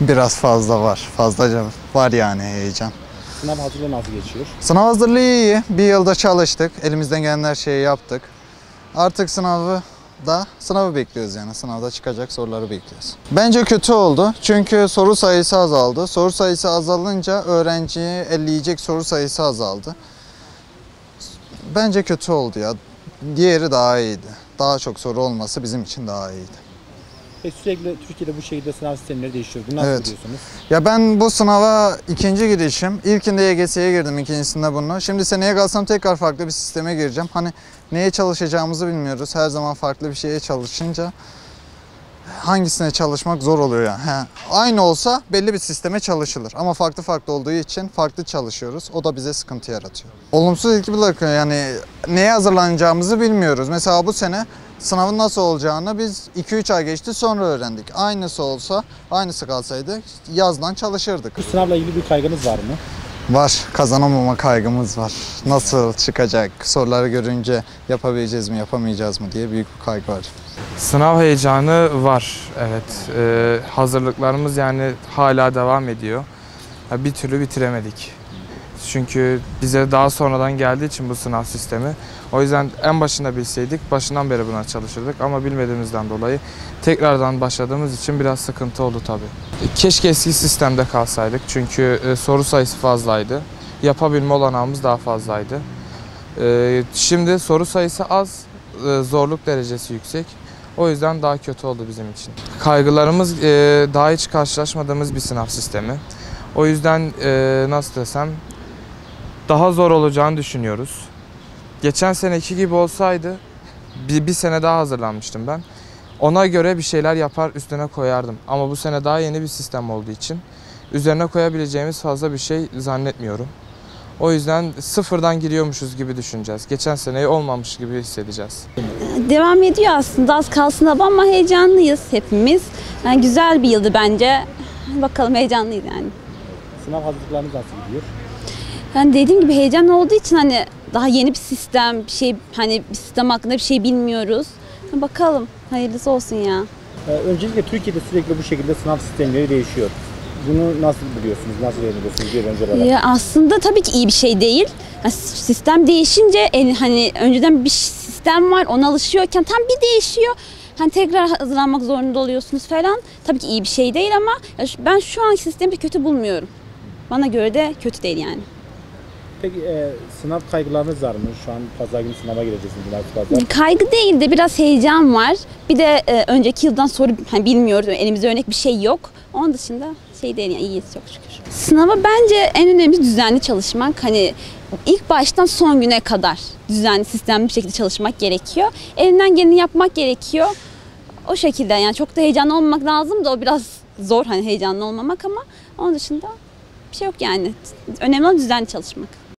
Biraz fazla var. Fazlaca var yani heyecan. Sınav hazırlığı nasıl geçiyor? Sınav hazırlığı iyi. Bir yılda çalıştık. Elimizden gelen her şeyi yaptık. Artık sınavı da sınavı bekliyoruz yani. Sınavda çıkacak soruları bekliyoruz. Bence kötü oldu. Çünkü soru sayısı azaldı. Soru sayısı azalınca öğrenciyi elleyecek soru sayısı azaldı. Bence kötü oldu ya. Diğeri daha iyiydi. Daha çok soru olması bizim için daha iyiydi. Ve sürekli Türkiye'de bu şekilde sınav sistemleri değişiyor. Bunu nasıl Evet. biliyorsunuz? Ya ben bu sınava ikinci girişim. İlkinde YGS'ye girdim, ikincisinde bunu. Şimdi seneye kalsam tekrar farklı bir sisteme gireceğim. Hani neye çalışacağımızı bilmiyoruz. Her zaman farklı bir şeye çalışınca hangisine çalışmak zor oluyor yani. He, aynı olsa belli bir sisteme çalışılır. Ama farklı farklı olduğu için farklı çalışıyoruz. O da bize sıkıntı yaratıyor. Olumsuz etki bırakıyor yani neye hazırlanacağımızı bilmiyoruz. Mesela bu sene sınavın nasıl olacağını biz 2-3 ay geçti sonra öğrendik. Aynısı olsa, aynısı kalsaydı yazdan çalışırdık. Bu sınavla ilgili bir kaygınız var mı? Var, kazanamama kaygımız var. Nasıl çıkacak, soruları görünce yapabileceğiz mi, yapamayacağız mı diye büyük bir kaygı var. Sınav heyecanı var, evet. Ee, hazırlıklarımız yani hala devam ediyor. Bir türlü bitiremedik. Çünkü bize daha sonradan geldiği için bu sınav sistemi. O yüzden en başında bilseydik başından beri buna çalışırdık ama bilmediğimizden dolayı tekrardan başladığımız için biraz sıkıntı oldu tabii. Keşke eski sistemde kalsaydık çünkü e, soru sayısı fazlaydı. Yapabilme olanağımız daha fazlaydı. Ee, şimdi soru sayısı az, e, zorluk derecesi yüksek. O yüzden daha kötü oldu bizim için. Kaygılarımız e, daha hiç karşılaşmadığımız bir sınav sistemi. O yüzden e, nasıl desem daha zor olacağını düşünüyoruz. Geçen seneki gibi olsaydı bir, bir sene daha hazırlanmıştım ben. Ona göre bir şeyler yapar üstüne koyardım. Ama bu sene daha yeni bir sistem olduğu için üzerine koyabileceğimiz fazla bir şey zannetmiyorum. O yüzden sıfırdan giriyormuşuz gibi düşüneceğiz. Geçen seneyi olmamış gibi hissedeceğiz. Devam ediyor aslında az kalsın ama heyecanlıyız hepimiz. Yani güzel bir yıldı bence. Bakalım heyecanlıyız yani. Sınav hazırlıklarınız nasıl gidiyor? Yani dediğim gibi heyecan olduğu için hani daha yeni bir sistem, bir şey hani bir sistem hakkında bir şey bilmiyoruz. Bakalım hayırlısı olsun ya. Ee, öncelikle Türkiye'de sürekli bu şekilde sınav sistemleri değişiyor. Bunu nasıl biliyorsunuz? Nasıl öğreniyorsunuz bir öğrenci olarak? Ya aslında tabii ki iyi bir şey değil. Yani sistem değişince en, hani önceden bir sistem var ona alışıyorken tam bir değişiyor. Hani tekrar hazırlanmak zorunda oluyorsunuz falan. Tabii ki iyi bir şey değil ama ben şu an sistemi kötü bulmuyorum. Bana göre de kötü değil yani. Peki e, sınav kaygılarınız var mı? Şu an pazar günü sınava gireceksiniz cumartesi pazar. Kaygı değil de biraz heyecan var. Bir de e, önceki yıldan soru hani bilmiyoruz. Elimizde örnek bir şey yok. Onun dışında şey değil yani iyiyiz çok şükür. Sınava bence en önemlisi düzenli çalışmak. Hani ilk baştan son güne kadar düzenli sistemli bir şekilde çalışmak gerekiyor. Elinden geleni yapmak gerekiyor. O şekilde yani çok da heyecanlı olmamak lazım da o biraz zor hani heyecanlı olmamak ama onun dışında bir şey yok yani. Önemli olan düzenli çalışmak.